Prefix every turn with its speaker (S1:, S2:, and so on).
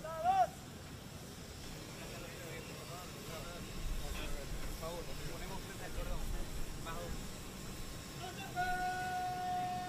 S1: soldado!